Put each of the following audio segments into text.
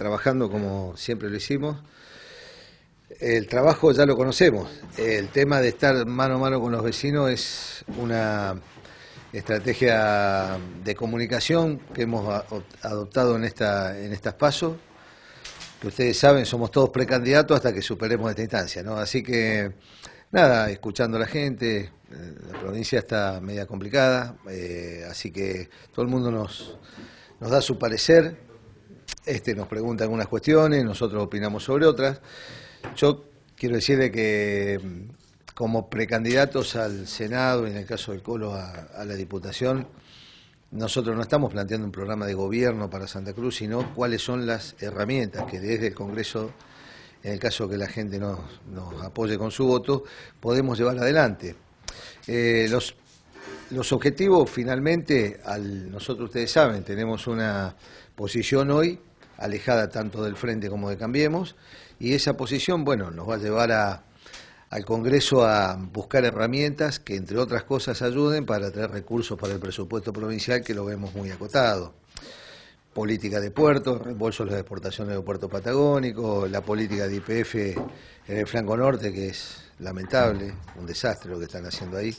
trabajando como siempre lo hicimos. El trabajo ya lo conocemos. El tema de estar mano a mano con los vecinos es una estrategia de comunicación que hemos adoptado en, esta, en estas pasos. Ustedes saben, somos todos precandidatos hasta que superemos esta instancia. Así que, nada, escuchando a la gente, eh, la provincia está media complicada, eh, así que todo el mundo nos, nos da su parecer, este nos pregunta algunas cuestiones, nosotros opinamos sobre otras. Yo quiero decirle que como precandidatos al Senado, en el caso del Colo a, la Diputación, nosotros no estamos planteando un programa de gobierno para Santa Cruz, sino cuáles son las herramientas que desde el Congreso, en el caso que la gente nos, apoye con su voto, podemos llevar adelante. Eh, los, los objetivos, finalmente, al, nosotros ustedes saben, tenemos una posición hoy alejada tanto del Frente como de Cambiemos, y esa posición, bueno, nos va a llevar a al Congreso a buscar herramientas que, entre otras cosas, ayuden para traer recursos para el presupuesto provincial, que lo vemos muy acotado. Política de puertos, reembolsos de las exportaciones de puerto patagónico, la política de IPF en el flanco norte, que es lamentable, un desastre lo que están haciendo ahí.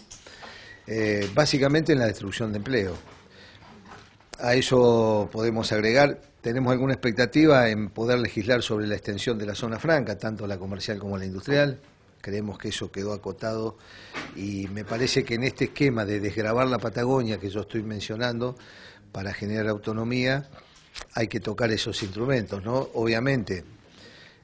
Eh, básicamente en la destrucción de empleo. A eso podemos agregar, tenemos alguna expectativa en poder legislar sobre la extensión de la zona franca, tanto la comercial como la industrial. Creemos que eso quedó acotado y me parece que en este esquema de desgravar la Patagonia que yo estoy mencionando para generar autonomía hay que tocar esos instrumentos, ¿no? Obviamente,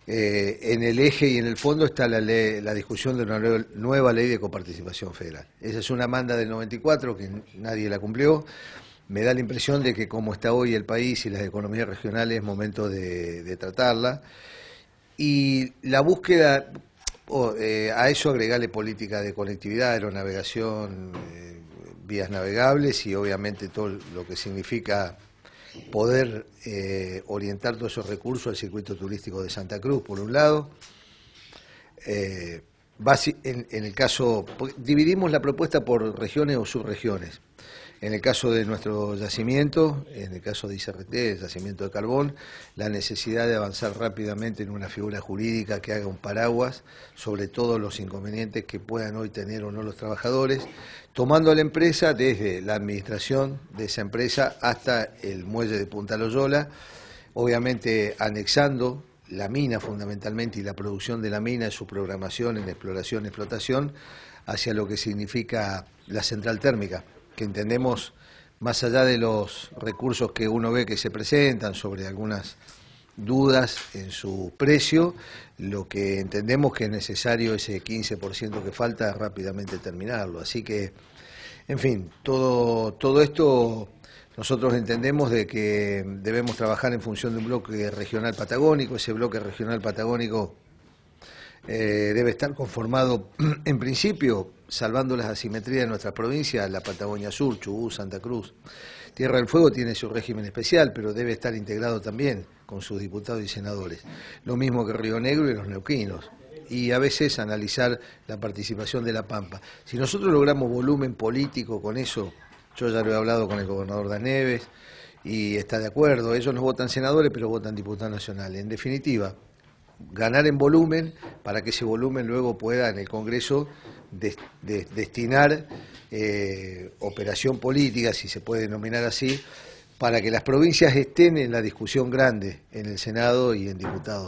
eh, en el eje y en el fondo está la, la discusión de una nueva ley de coparticipación federal. Esa es una manda del 94 que nadie la cumplió. Me da la impresión de que como está hoy el país y las economías regionales es momento de, tratarla. Y la búsqueda, eh, a eso agregarle política de conectividad, aeronavegación, eh, vías navegables y obviamente todo lo que significa poder eh, orientar todos esos recursos al circuito turístico de Santa Cruz, por un lado. En, el caso, dividimos la propuesta por regiones o subregiones. En el caso de nuestro yacimiento, en el caso de ICRT, el yacimiento de carbón, la necesidad de avanzar rápidamente en una figura jurídica que haga un paraguas sobre todos los inconvenientes que puedan hoy tener o no los trabajadores, tomando a la empresa desde la administración de esa empresa hasta el muelle de Punta Loyola, obviamente anexando la mina fundamentalmente y la producción de la mina, su programación en exploración y explotación, hacia lo que significa la central térmica que entendemos, más allá de los recursos que uno ve que se presentan sobre algunas dudas en su precio, lo que entendemos que es necesario ese 15% que falta rápidamente terminarlo. Así que, en fin, todo, todo esto nosotros entendemos de que debemos trabajar en función de un bloque regional patagónico, ese bloque regional patagónico eh, debe estar conformado, en principio, salvando las asimetrías de nuestra provincia, la Patagonia Sur, Chubut, Santa Cruz. Tierra del Fuego tiene su régimen especial, pero debe estar integrado también con sus diputados y senadores. Lo mismo que Río Negro y los neuquinos. Y a veces analizar la participación de La Pampa. Si nosotros logramos volumen político con eso, yo ya lo he hablado con el gobernador de y está de acuerdo, ellos no votan senadores, pero votan diputados nacionales. En definitiva, ganar en volumen para que ese volumen luego pueda en el Congreso destinar eh, operación política, si se puede denominar así, para que las provincias estén en la discusión grande en el Senado y en diputados.